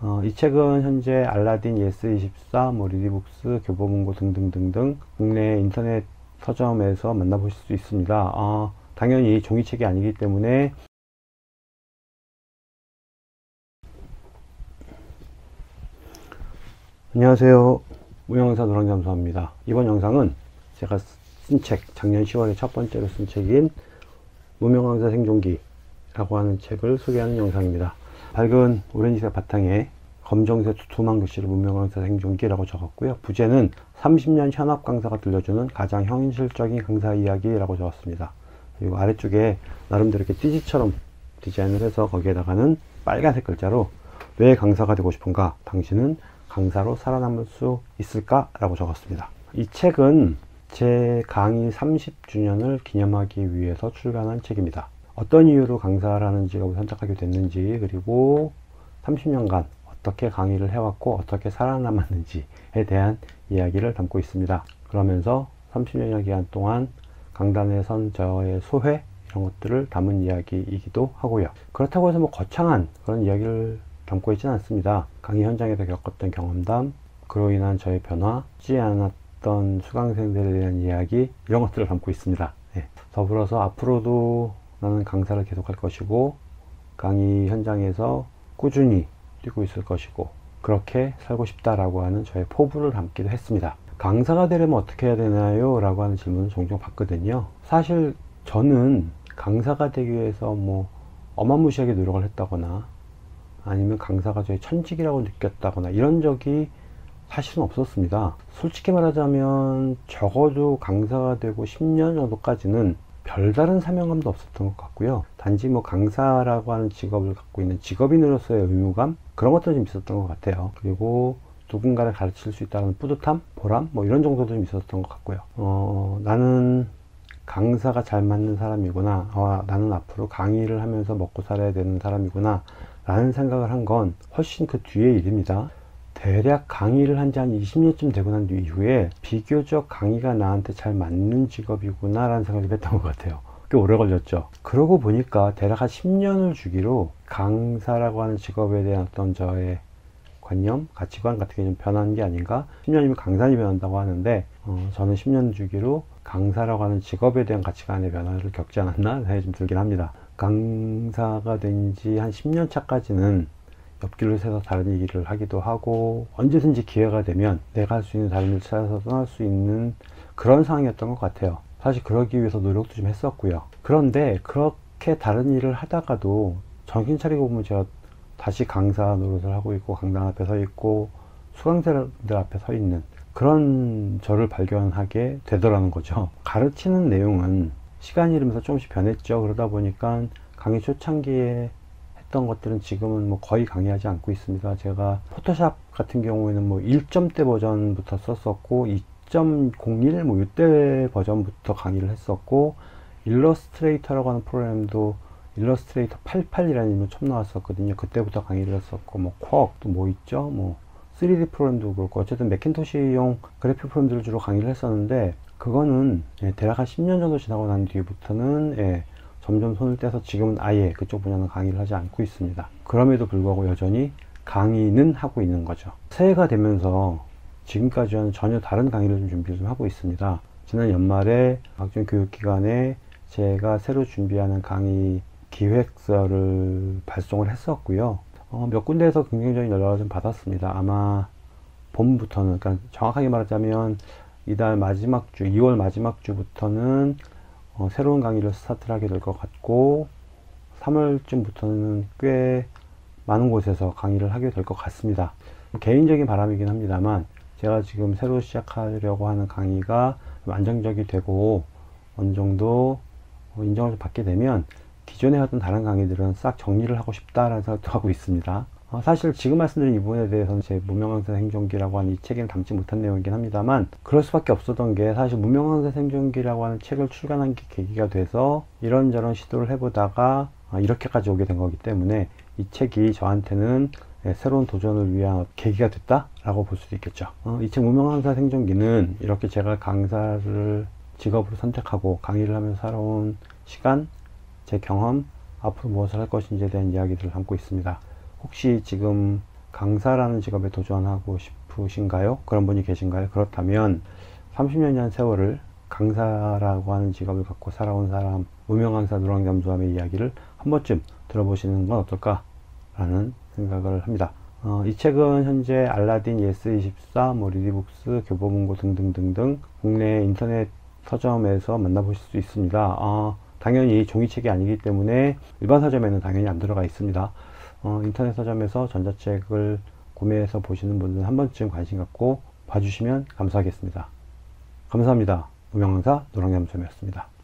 어, 이 책은 현재 알라딘, 예스24, 뭐 리디북스, 교보문고 등등등등 국내 인터넷 서점에서 만나보실 수 있습니다. 어, 당연히 종이책이 아니기 때문에 안녕하세요. 무명강사 노랑잠수함입니다. 이번 영상은 제가 쓴 책, 작년 10월에 첫 번째로 쓴 책인 무명강사 생존기라고 하는 책을 소개하는 영상입니다. 밝은 오렌지색 바탕에 검정색 두툼한 글씨로 무명강사 생존기라고 적었고요. 부제는 30년 현업 강사가 들려주는 가장 현실적인 강사 이야기라고 적었습니다. 그리고 아래쪽에 나름대로 이렇게 띠지처럼 디자인을 해서 거기에다가는 빨간색 글자로 왜 강사가 되고 싶은가? 당신은 강사로 살아남을 수 있을까? 라고 적었습니다. 이 책은 제 강의 30주년을 기념하기 위해서 출간한 책입니다. 어떤 이유로 강사라는 직업을 선택하게 됐는지 그리고 30년간 어떻게 강의를 해왔고 어떻게 살아남았는지에 대한 이야기를 담고 있습니다. 그러면서 30년여 기간 동안 강단에 선 저의 소회 이런 것들을 담은 이야기이기도 하고요. 그렇다고 해서 뭐 거창한 그런 이야기를 담고 있지는 않습니다. 강의 현장에서 겪었던 경험담, 그로 인한 저의 변화, 쉽지 않았던 수강생들에 대한 이야기 이런 것들을 담고 있습니다. 네. 더불어서 앞으로도 나는 강사를 계속할 것이고 강의 현장에서 꾸준히 뛰고 있을 것이고 그렇게 살고 싶다라고 하는 저의 포부를 담기도 했습니다. 강사가 되려면 어떻게 해야 되나요? 라고 하는 질문을 종종 받거든요. 사실 저는 강사가 되기 위해서 뭐 어마무시하게 노력을 했다거나 아니면 강사가 저의 천직이라고 느꼈다거나 이런 적이 사실은 없었습니다. 솔직히 말하자면 적어도 강사가 되고 10년 정도까지는 별다른 사명감도 없었던 것 같고요. 단지 뭐 강사라고 하는 직업을 갖고 있는 직업인으로서의 의무감 그런 것도 좀 있었던 것 같아요. 그리고 누군가를 가르칠 수 있다는 뿌듯함, 보람 뭐 이런 정도도 좀 있었던 것 같고요. 어, 나는 강사가 잘 맞는 사람이구나. 어, 나는 앞으로 강의를 하면서 먹고 살아야 되는 사람이구나. 라는 생각을 한 건 훨씬 그 뒤의 일입니다. 대략 강의를 한 지 한 20년쯤 되고 난 이후에 비교적 강의가 나한테 잘 맞는 직업이구나 라는 생각을 했던 것 같아요. 꽤 오래 걸렸죠. 그러고 보니까 대략 한 10년을 주기로 강사라고 하는 직업에 대한 어떤 저의 관념, 가치관 같은 게 좀 변한 게 아닌가? 10년이면 강산이 변한다고 하는데 어, 저는 10년 주기로 강사라고 하는 직업에 대한 가치관의 변화를 겪지 않았나 생각이 좀 들긴 합니다. 강사가 된 지 한 10년 차까지는 옆길을 새서 다른 얘기를 하기도 하고 언제든지 기회가 되면 내가 할 수 있는 다른 일을 찾아서 떠날 수 있는 그런 상황이었던 것 같아요. 사실 그러기 위해서 노력도 좀 했었고요. 그런데 그렇게 다른 일을 하다가도 정신 차리고 보면 제가 다시 강사 노릇을 하고 있고 강당 앞에 서 있고 수강생들 앞에 서 있는 그런 저를 발견하게 되더라는 거죠. 가르치는 내용은 시간이 흐르면서 조금씩 변했죠. 그러다 보니까 강의 초창기에 했던 것들은 지금은 뭐 거의 강의하지 않고 있습니다. 제가 포토샵 같은 경우에는 뭐 1점대 버전부터 썼었고 2.01 뭐 이때 버전부터 강의를 했었고 일러스트레이터라고 하는 프로그램도 일러스트레이터 88이라는 이름으로 처음 나왔었거든요. 그때부터 강의를 했었고 뭐 쿼크도 뭐 있죠. 뭐 3D 프로그램도 그렇고 어쨌든 맥킨토시용 그래픽 프로그램들을 주로 강의를 했었는데 그거는 예, 대략 한 10년 정도 지나고 난 뒤부터는 예, 점점 손을 떼서 지금은 아예 그쪽 분야는 강의를 하지 않고 있습니다. 그럼에도 불구하고 여전히 강의는 하고 있는 거죠. 새해가 되면서 지금까지와는 전혀 다른 강의를 좀 준비를 좀 하고 있습니다. 지난 연말에 각종 교육기관에 제가 새로 준비하는 강의 기획서를 발송을 했었고요. 어, 몇 군데에서 긍정적인 연락을 좀 받았습니다. 아마 봄부터는, 그러니까 정확하게 말하자면 이달 마지막 주, 2월 마지막 주부터는 어, 새로운 강의를 스타트를 하게 될 것 같고 3월쯤부터는 꽤 많은 곳에서 강의를 하게 될 것 같습니다. 개인적인 바람이긴 합니다만 제가 지금 새로 시작하려고 하는 강의가 안정적이 되고 어느 정도 인정을 받게 되면 기존에 하던 다른 강의들은 싹 정리를 하고 싶다라는 생각도 하고 있습니다. 어, 사실 지금 말씀드린 이 부분에 대해서는 제 무명강사 생존기라고 하는 이 책에는 담지 못한 내용이긴 합니다만 그럴 수밖에 없었던 게 사실 무명강사 생존기라고 하는 책을 출간한 게 계기가 돼서 이런저런 시도를 해보다가 아, 이렇게까지 오게 된 거기 때문에 이 책이 저한테는 예, 새로운 도전을 위한 계기가 됐다라고 볼 수도 있겠죠. 어, 이책 무명강사 생존기는 이렇게 제가 강사를 직업으로 선택하고 강의를 하면서 살아온 시간, 제 경험, 앞으로 무엇을 할 것인지에 대한 이야기들을 담고 있습니다. 혹시 지금 강사라는 직업에 도전하고 싶으신가요? 그런 분이 계신가요? 그렇다면 30년이라는 세월을 강사라고 하는 직업을 갖고 살아온 사람, 무명 강사 노랑잠수함의 이야기를 한 번쯤 들어보시는 건 어떨까라는 생각을 합니다. 어, 이 책은 현재 알라딘, 예스24, 뭐 리디북스, 교보문고 등등등등 국내 인터넷 서점에서 만나보실 수 있습니다. 어, 당연히 종이책이 아니기 때문에 일반 서점에는 당연히 안 들어가 있습니다. 어, 인터넷 서점에서 전자책을 구매해서 보시는 분들은 한 번쯤 관심 갖고 봐주시면 감사하겠습니다. 감사합니다. 무명강사 노랑겸섬이었습니다.